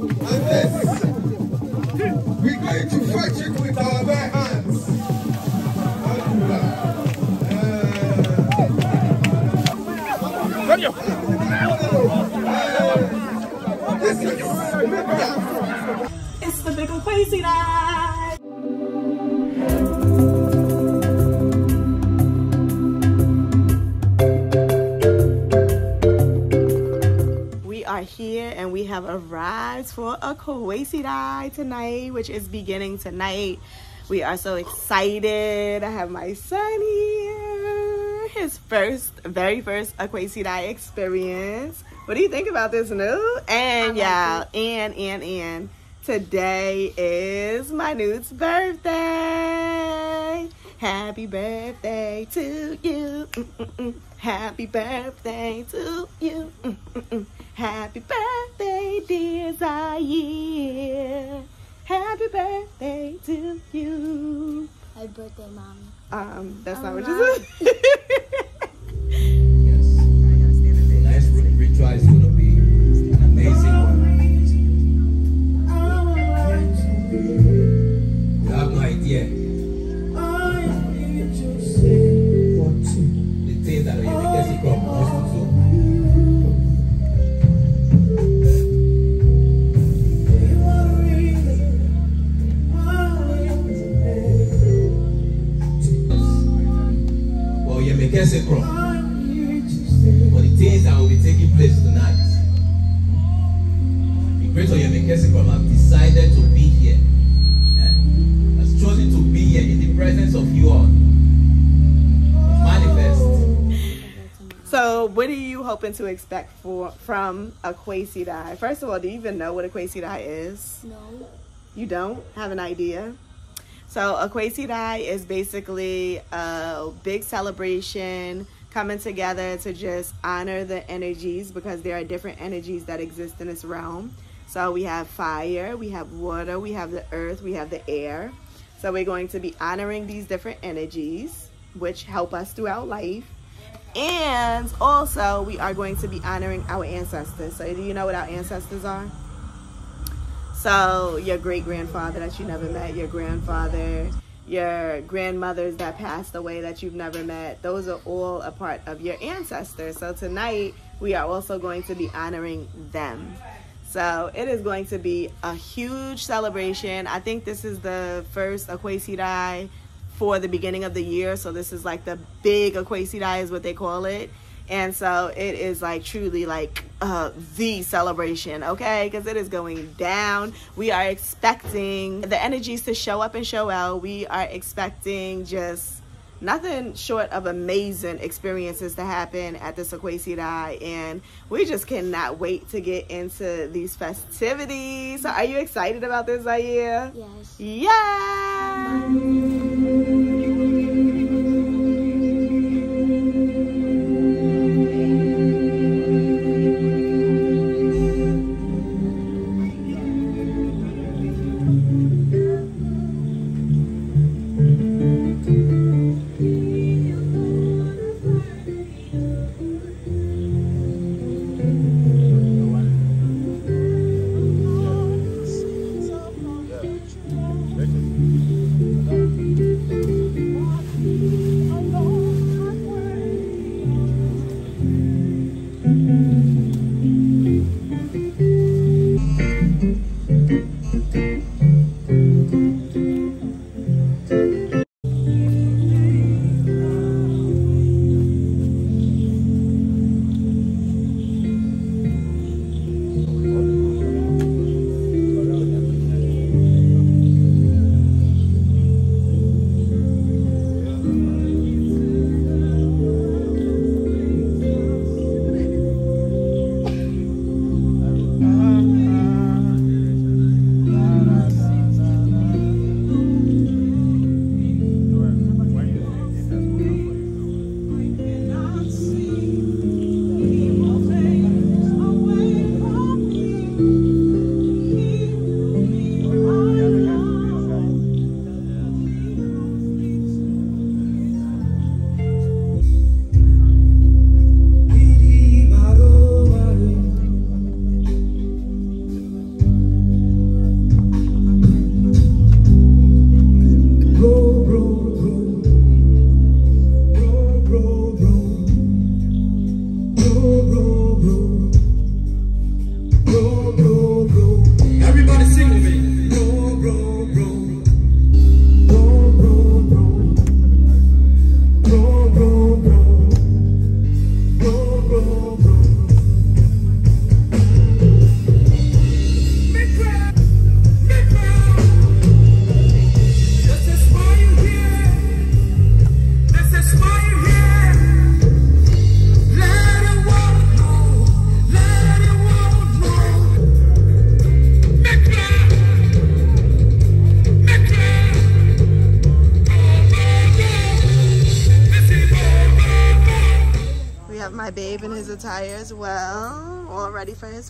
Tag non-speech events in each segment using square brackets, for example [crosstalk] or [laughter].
And this, we're going to fetch it with our bare hands. Hallelujah. Uh, this is It's the big crazy night. We are here and we have arrived for a Kwesi Dai tonight, which is beginning tonight. We are so excited. I have my son here. His first, very first Akwasidae experience. What do you think about this new? And yeah, and and and today is my nude's birthday. Happy birthday to you. Mm-mm-mm. Happy birthday to you. Mm-mm-mm. Happy birthday, dear Happy birthday to you. Happy birthday, mommy. Um, that's not what you said. [laughs] Yes. Tonight's ri- ritual is going to be an amazing Well, you make. For the things that will be taking place tonight. The great Oyemekesikom have decided to be here. eh, Has chosen to be here in the presence of you all. Manifest. So, what are you hoping to expect for from a Kwesi Dai? First of all, do you even know what a Kwesi Dai is? No. You don't have an idea? So, a Kwesi Dai is basically a big celebration coming together to just honor the energies because there are different energies that exist in this realm. So, we have fire, we have water, we have the earth, we have the air. So, we're going to be honoring these different energies, which help us throughout life. And also, we are going to be honoring our ancestors. So, do you know what our ancestors are? So, your great grandfather that you never met, your grandfather, your grandmothers that passed away that you've never met, those are all a part of your ancestors. So, tonight we are also going to be honoring them. So, it is going to be a huge celebration. I think this is the first Akwasidae for the beginning of the year. So, this is like the big Akwasidae, is what they call it. And so it is like truly like uh, the celebration, okay? Because it is going down. We are expecting the energies to show up and show out. We are expecting just nothing short of amazing experiences to happen at the Sequasi Dai. And we just cannot wait to get into these festivities. So are you excited about this, Zaire? Yes. Yeah!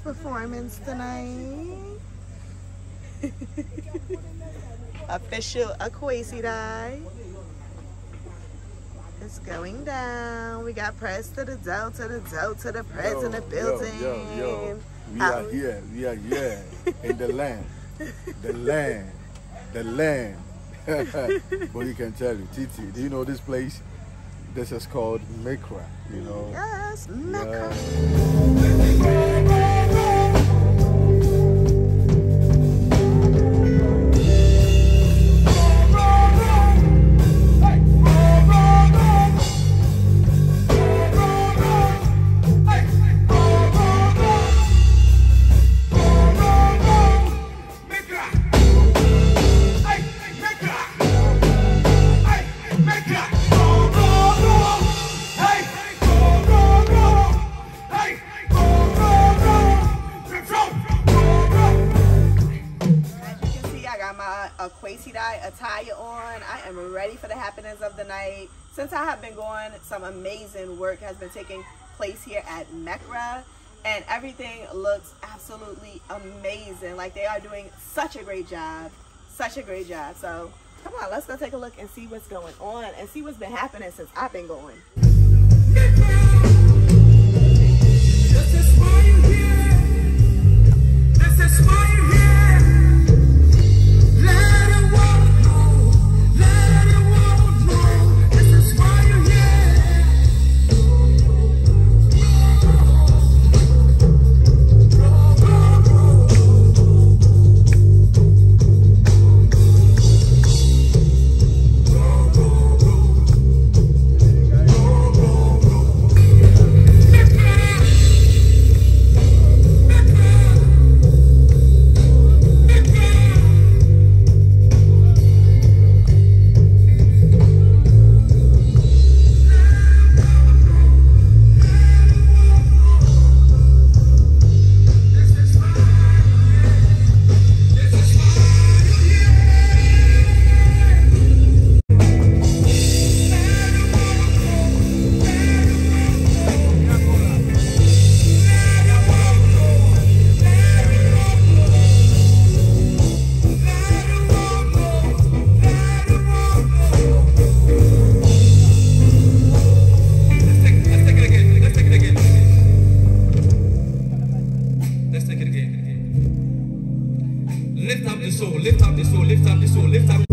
Performance tonight. [laughs] Official Akwesi. It's going down. We got press to the delta, the delta, the press in the building. Yo, yo, yo. We are um, here. We are here [laughs] in the land. The land. The land. [laughs] but you can tell you, Titi, do you know this place? This is called Mekra, you know. Yes, Mecca. Yeah. Dye attire on. I am ready for the happenings of the night. Since I have been going, some amazing work has been taking place here at Mekra. And everything looks absolutely amazing. Like they are doing such a great job. Such a great job. So come on, let's go take a look and see what's going on and see what's been happening since I've been going. Lift up the soul, lift up the soul, lift up the soul, lift up.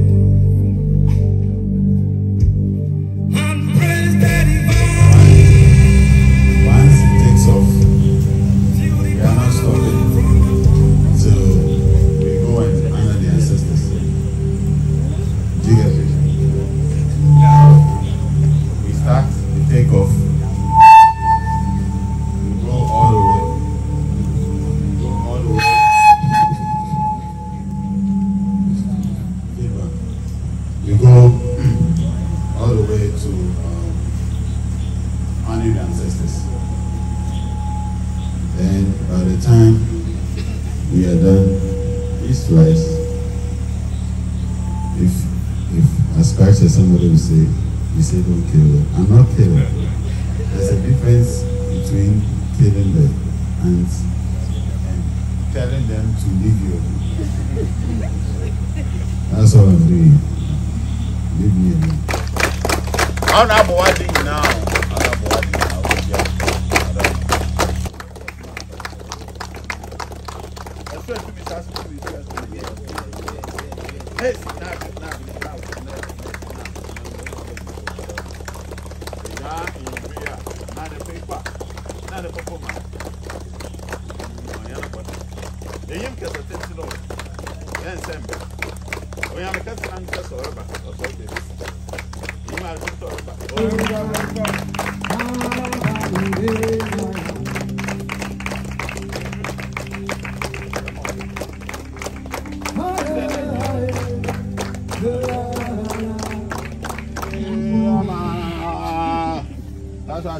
Christ somebody will say, you say don't kill them. I'm not killing. There's a difference between killing the ants and telling them to leave you. That's all I'm doing. Leave me alone.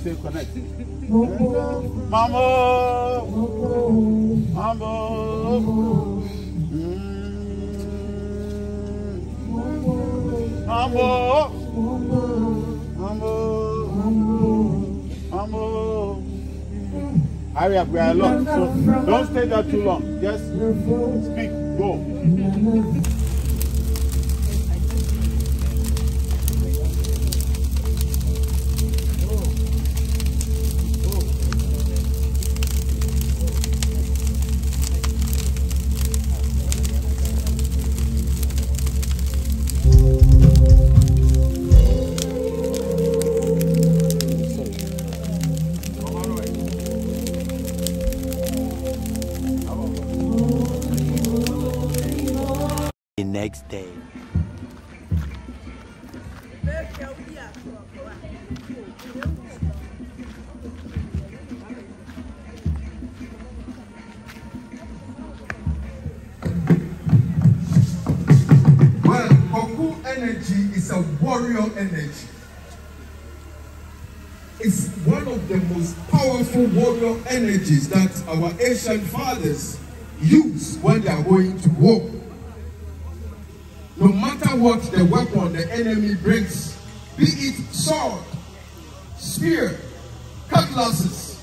Say connect. Mambo! Mambo! Mambo! Mambo! Mambo! Hurry up, we are alone. So don't stay there too long. Just speak. Go. Next day. Well, Koku energy is a warrior energy. It's one of the most powerful warrior energies that our ancient fathers use when they are going to war. No matter what the weapon the enemy brings, be it sword, spear, cutlasses,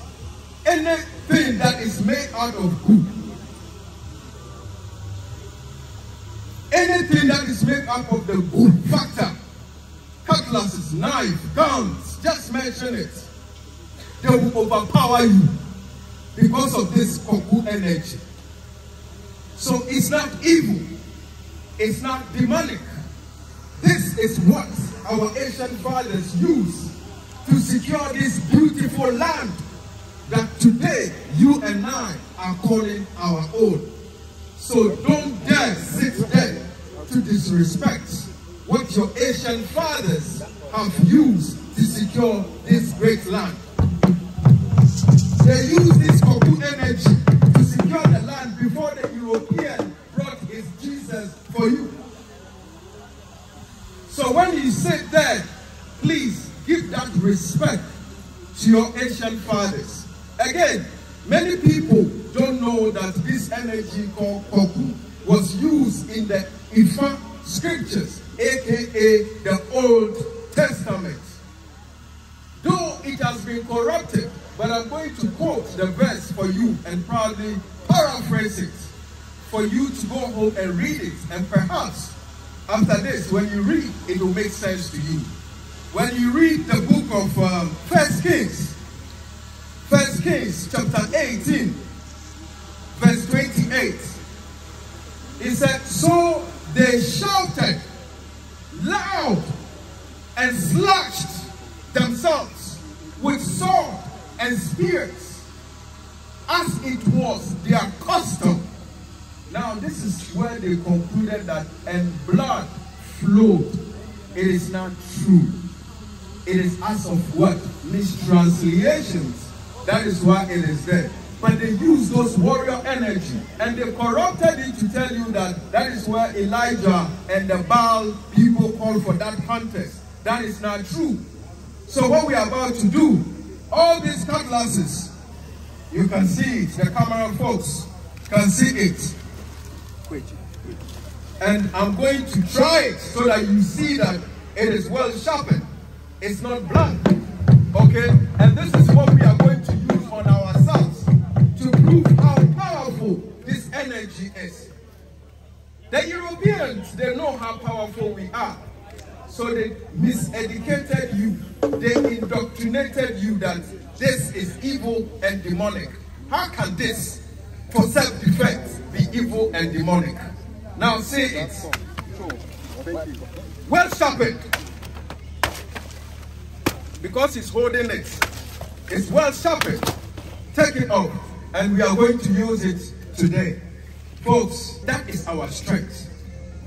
anything that is made out of wood, anything that is made up of the good factor, cutlasses, knife, guns, just mention it. They will overpower you because of this Koku energy. So it's not evil, it's not demonic. This is what our ancient fathers used to secure this beautiful land that today you and I are calling our own. So don't dare sit there to disrespect what your ancient fathers have used to secure this great land. They used this Koku energy to secure the land before the European brought his Jesus for you. So when you sit there, please give that respect to your ancient fathers. Again, many people don't know that this energy called Koku was used in the Ifa scriptures, aka the Old Testament. Though it has been corrupted, but I'm going to quote the verse for you and probably paraphrase it for you to go home and read it. And perhaps after this, when you read, it will make sense to you. When you read the book of um, First Kings, First Kings chapter 18, verse 28, it said, So they shouted loud and slashed themselves with sword and spears as it was their. Now, this is where they concluded that and blood flowed. It is not true. It is as of what? Mistranslations. That is why it is there. But they use those warrior energy and they corrupted it to tell you that that is where Elijah and the Baal people call for that contest. That is not true. So what we are about to do, all these cutlasses, you can see it, the camera folks can see it. And I'm going to try it so that you see that it is well sharpened. It's not blunt. Okay? And this is what we are going to use on ourselves to prove how powerful this energy is. The Europeans, they know how powerful we are. So they miseducated you. They indoctrinated you that this is evil and demonic. How can this, for self-defense, be evil and demonic? Now say it. Well sharpened. Because he's holding it. It's well sharpened. Take it off. And we are going to use it today. Folks, that is our strength.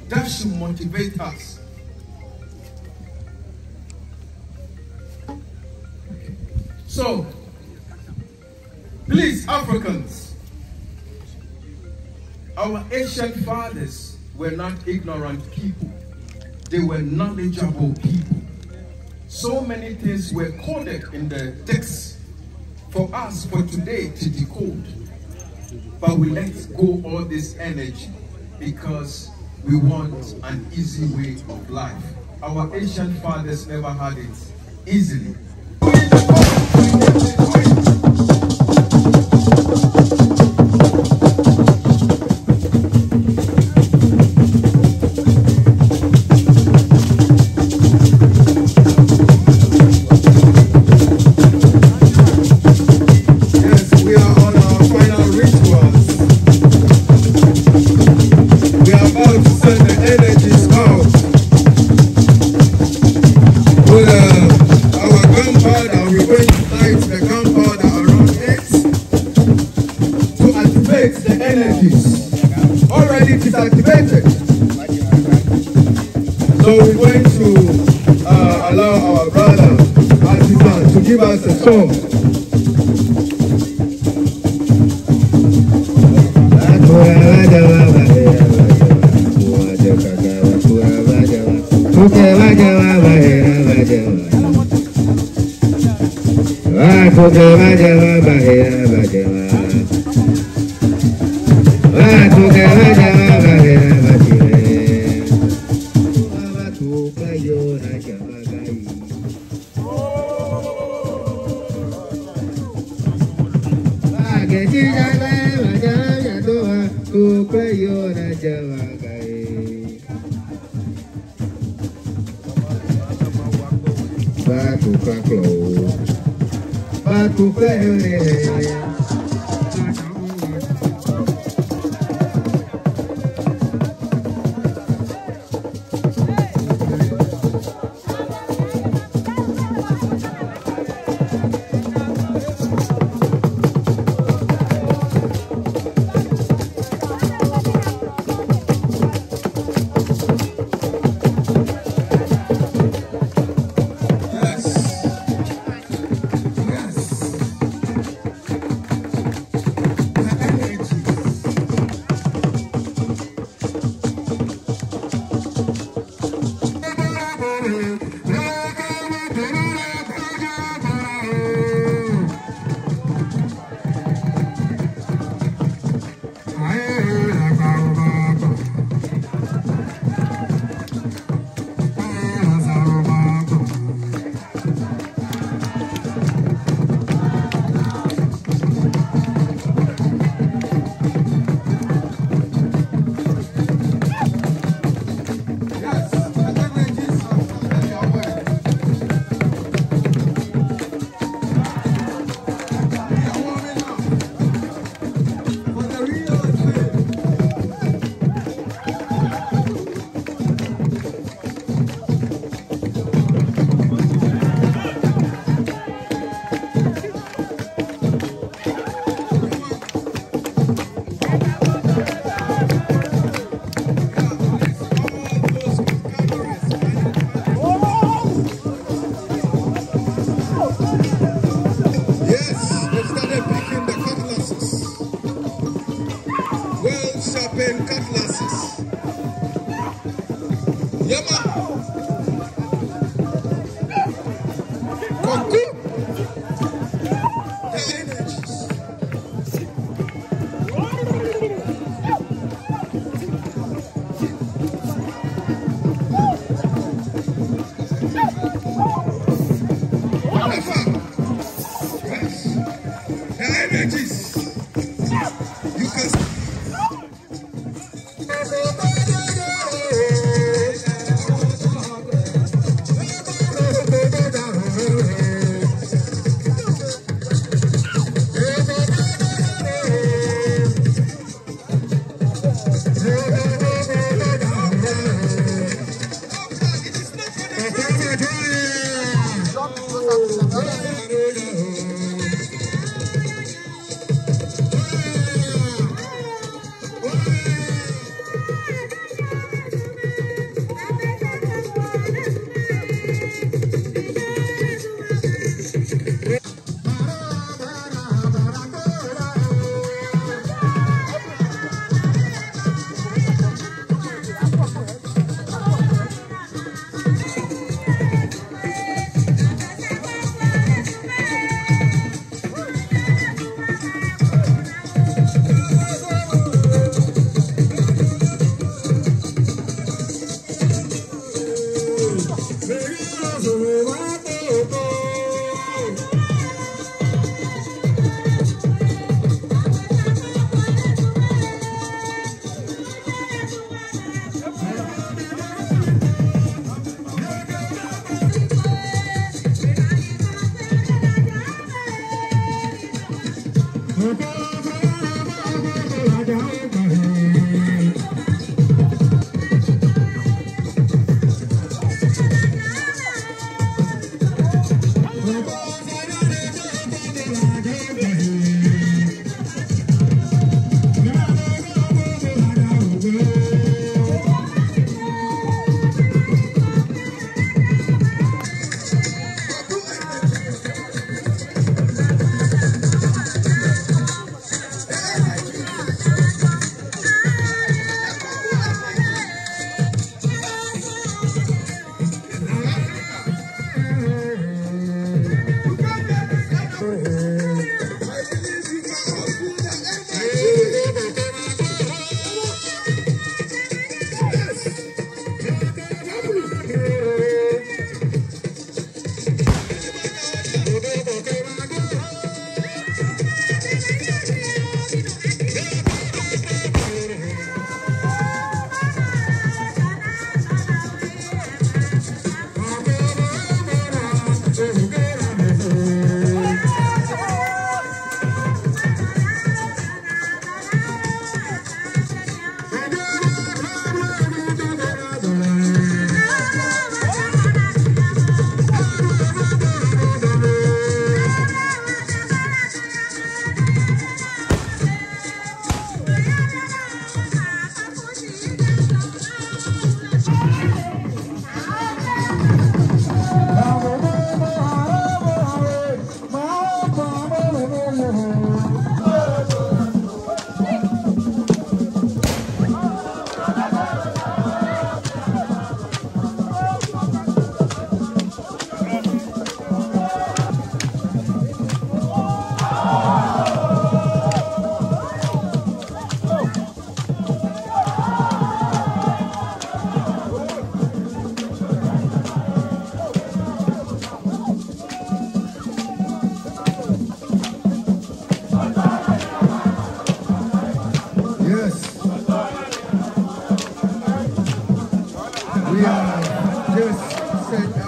That should motivate us. So, please, Africans, our ancient fathers were not ignorant people, they were knowledgeable people. So many things were coded in the text for us for today to decode. But we let go all this energy because we want an easy way of life. Our ancient fathers never had it easily. give us a song. Vai, vai, vai, vai, vai, vai. open cutlasses.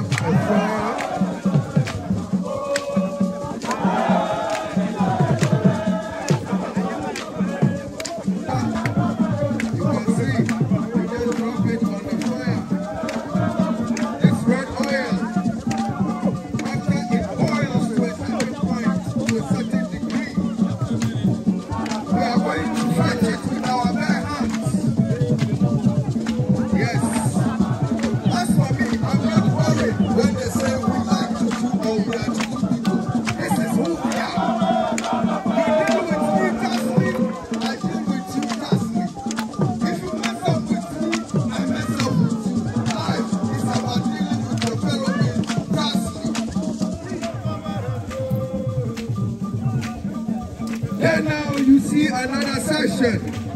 Thank you. Session.